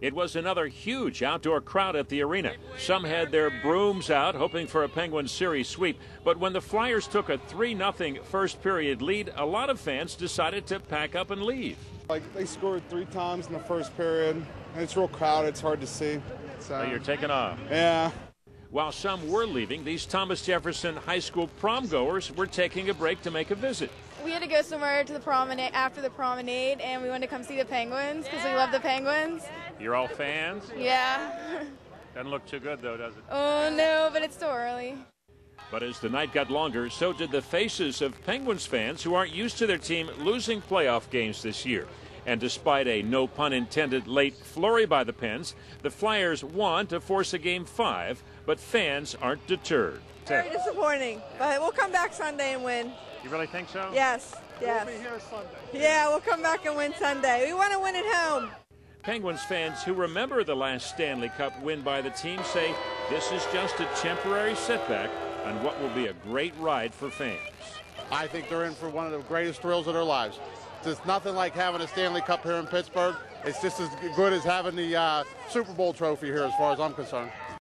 It was another huge outdoor crowd at the arena. Some had their brooms out, hoping for a Penguins series sweep. But when the Flyers took a 3 0 first period lead, a lot of fans decided to pack up and leave. Like they scored three times in the first period, and it's real crowded. It's hard to see. So you're taking off. Yeah. While some were leaving, these Thomas Jefferson High School prom goers were taking a break to make a visit. We had to go somewhere to the promenade after the promenade, and we wanted to come see the Penguins because we love the Penguins. You're all fans? Yeah. Doesn't look too good, though, does it? Oh, no, but it's still early. But as the night got longer, so did the faces of Penguins fans who aren't used to their team losing playoff games this year. And despite a no pun intended late flurry by the Pens, the Flyers won to force a game five, but fans aren't deterred. Very disappointing, but we'll come back Sunday and win. You really think so? Yes, yes. We'll be here Sunday. Yeah, we'll come back and win Sunday. We want to win at home. Penguins fans who remember the last Stanley Cup win by the team say this is just a temporary setback on what will be a great ride for fans. I think they're in for one of the greatest thrills of their lives. There's nothing like having a Stanley Cup here in Pittsburgh. It's just as good as having the uh, Super Bowl trophy here, as far as I'm concerned.